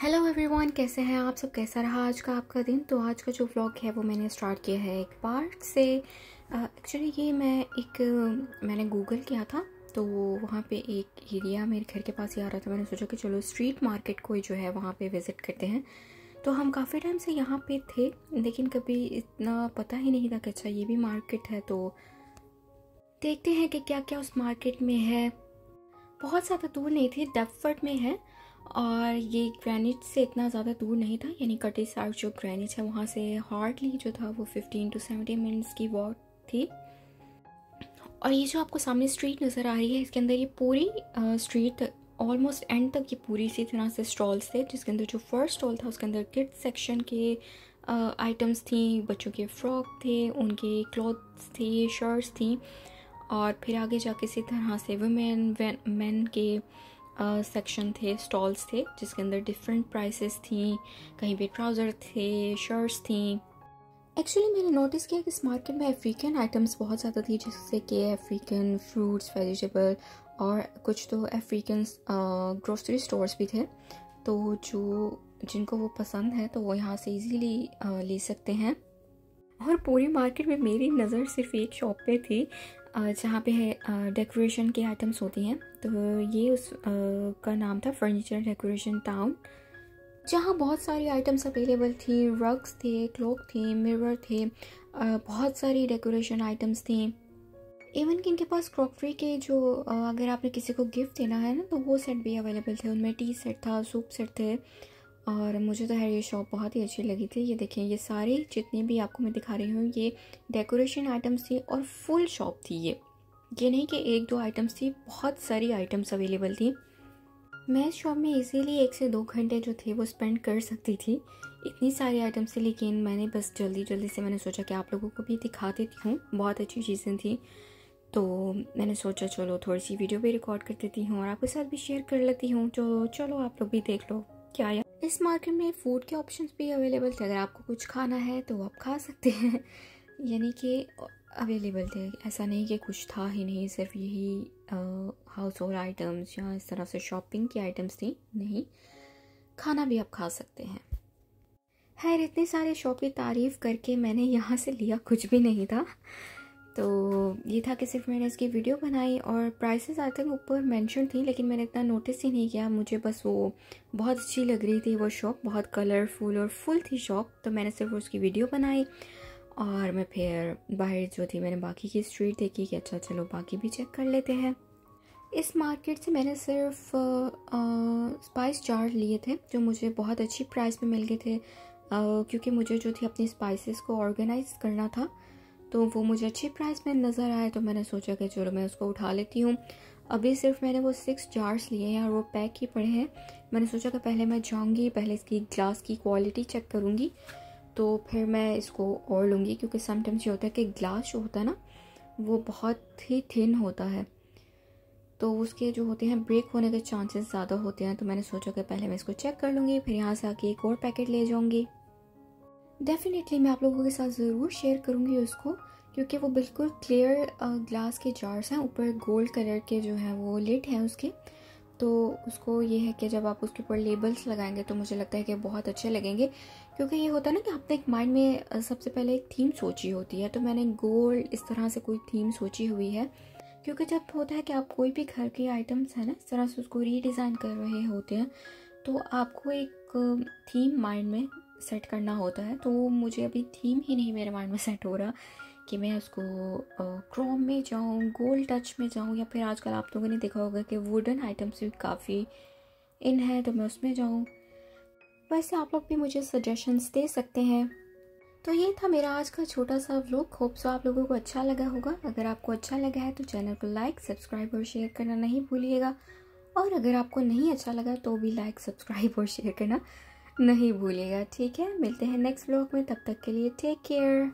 Hello everyone कैसे हैं आप सब? कैसा रहा आज का आपका दिन? तो आज का जो व्लॉग है वो मैंने स्टार्ट किया है एक पार्ट से। एक्चुअली ये मैं एक, मैंने गूगल किया था तो वहाँ पे एक एरिया मेरे घर के पास ही आ रहा था। मैंने सोचा कि चलो स्ट्रीट मार्केट को जो है वहाँ पे विज़िट करते हैं। तो हम काफ़ी टाइम से यहाँ पे थे, लेकिन कभी इतना पता ही नहीं था कि अच्छा ये भी मार्केट है तो देखते हैं कि क्या क्या उस मार्केट में है। बहुत ज़्यादा दूर नहीं थी डफर्ट में है और ये ग्रैनिट से इतना ज़्यादा दूर नहीं था, यानी कटे साइड जो ग्रैनिट है, वहाँ से हार्डली जो था वो फिफ्टीन टू सेवेंटी मिनट्स की वॉक थी। और ये जो आपको सामने स्ट्रीट नज़र आ रही है, इसके अंदर ये पूरी स्ट्रीट ऑलमोस्ट एंड तक ये पूरी इसी तरह से स्टॉल्स थे, जिसके अंदर जो फ़र्स्ट स्टॉल था, उसके अंदर किड सेक्शन के आइटम्स थी, बच्चों के फ्रॉक थे, उनके क्लॉथ्स थे शर्ट्स थी। और फिर आगे जाके इसी तरह से वुमेन मैन के सेक्शन थे स्टॉल्स थे, जिसके अंदर डिफरेंट प्राइसेस थी, कहीं पे ट्राउज़र थे शर्ट्स थी। एक्चुअली मैंने नोटिस किया कि इस मार्केट में अफ्रीकन आइटम्स बहुत ज़्यादा थी, जैसे कि अफ्रीकन फ्रूट्स वेजिटेबल और कुछ तो अफ्रीकन ग्रोसरी स्टोर्स भी थे। तो जो, जिनको वो पसंद है तो वो यहाँ से इजीली ले सकते हैं। और पूरी मार्केट में मेरी नज़र सिर्फ़ एक शॉप पे थी जहाँ पे है डेकोरेशन के आइटम्स होती हैं। तो ये उस का नाम था फर्नीचर डेकोरेशन टाउन जहाँ बहुत सारी आइटम्स अवेलेबल थी। रग्स थे क्लॉक थे मिरर थे बहुत सारी डेकोरेशन आइटम्स थी। इवन कि इनके पास क्रॉकरी के जो अगर आपने किसी को गिफ्ट देना है ना तो वो सेट भी अवेलेबल थे। उनमें टी सेट था सूप सेट थे। और मुझे तो है ये शॉप बहुत ही अच्छी लगी थी। ये देखें, ये सारी जितनी भी आपको मैं दिखा रही हूँ, ये डेकोरेशन आइटम्स थी और फुल शॉप थी ये। ये नहीं कि एक दो आइटम्स थी, बहुत सारी आइटम्स अवेलेबल थी। मैं इस शॉप में इजीली एक से दो घंटे जो थे वो स्पेंड कर सकती थी। इतनी सारी आइटम्स थी, लेकिन मैंने बस जल्दी जल्दी से मैंने सोचा कि आप लोगों को भी दिखा देती हूँ। बहुत अच्छी चीज़ें थी। तो मैंने सोचा, चलो थोड़ी सी वीडियो भी रिकॉर्ड कर देती हूँ और आपके साथ भी शेयर कर लेती हूँ। तो चलो, आप लोग भी देख लो, क्या यार इस मार्केट में फ़ूड के ऑप्शंस भी अवेलेबल थे। अगर आपको कुछ खाना है तो आप खा सकते हैं। यानी कि अवेलेबल थे। ऐसा नहीं कि कुछ था ही नहीं, सिर्फ़ यही हाउस होल्ड आइटम्स या इस तरह से शॉपिंग की आइटम्स थी। नहीं, खाना भी आप खा सकते हैं। खैर, इतने सारे शॉप की तारीफ़ करके मैंने यहाँ से लिया कुछ भी नहीं था। तो ये था कि सिर्फ़ मैंने इसकी वीडियो बनाई और प्राइसेस आई थिंक ऊपर मेंशन थी, लेकिन मैंने इतना नोटिस ही नहीं किया। मुझे बस वो बहुत अच्छी लग रही थी, वो शॉप बहुत कलरफुल और फुल थी शॉप तो मैंने सिर्फ़ उसकी वीडियो बनाई। और मैं फिर बाहर जो थी, मैंने बाकी की स्ट्रीट देखी कि अच्छा चलो बाकी भी चेक कर लेते हैं। इस मार्केट से मैंने सिर्फ़ स्पाइस जार लिए थे, जो मुझे बहुत अच्छी प्राइस में मिल गए थे। क्योंकि मुझे जो थी अपनी स्पाइसेस को ऑर्गेनाइज करना था। तो वो मुझे अच्छे प्राइस में नज़र आया तो मैंने सोचा कि चलो मैं उसको उठा लेती हूँ। अभी सिर्फ़ मैंने वो सिक्स जार्स लिए हैं और वो पैक ही पड़े हैं। मैंने सोचा कि पहले मैं जाऊँगी, पहले इसकी ग्लास की क्वालिटी चेक करूँगी तो फिर मैं इसको और लूँगी, क्योंकि समटाइम्स ये होता है कि ग्लास जो होता है ना, वो बहुत ही थिन होता है। तो उसके जो होते हैं ब्रेक होने के चांसेस ज़्यादा होते हैं तो मैंने सोचा कि पहले मैं इसको चेक कर लूँगी, फिर यहाँ से आके एक और पैकेट ले जाऊँगी। डेफिनेटली मैं आप लोगों के साथ ज़रूर शेयर करूँगी उसको, क्योंकि वो बिल्कुल क्लियर ग्लास के जार्स हैं, ऊपर गोल्ड कलर के जो हैं, वो लिट हैं उसके। तो उसको ये है कि जब आप उसके ऊपर लेबल्स लगाएँगे तो मुझे लगता है कि बहुत अच्छे लगेंगे। क्योंकि ये होता है ना कि आपने एक माइंड में सबसे पहले एक थीम सोची होती है तो मैंने गोल्ड इस तरह से कोई थीम सोची हुई है। क्योंकि जब होता है कि आप कोई भी घर के आइटम्स हैं ना, इस तरह से उसको रीडिज़ाइन कर रहे होते हैं तो आपको एक थीम माइंड में सेट करना होता है तो मुझे अभी थीम ही नहीं मेरे माइंड में सेट हो रहा कि मैं उसको क्रोम में जाऊँ गोल्ड टच में जाऊँ, या फिर आजकल आप लोगों ने देखा होगा कि वुडन आइटम्स भी काफ़ी इन है तो मैं उसमें जाऊँ। वैसे आप लोग भी मुझे सजेशंस दे सकते हैं। तो ये था मेरा आज का छोटा सा व्लॉग होप सो आप लोगों को अच्छा लगा होगा। अगर आपको अच्छा लगा है तो चैनल को लाइक सब्सक्राइब और शेयर करना नहीं भूलिएगा। और अगर आपको नहीं अच्छा लगा तो भी लाइक सब्सक्राइब और शेयर करना। नहीं भूलिएगा, ठीक है? मिलते हैं नेक्स्ट ब्लॉग में, तब तक के लिए टेक केयर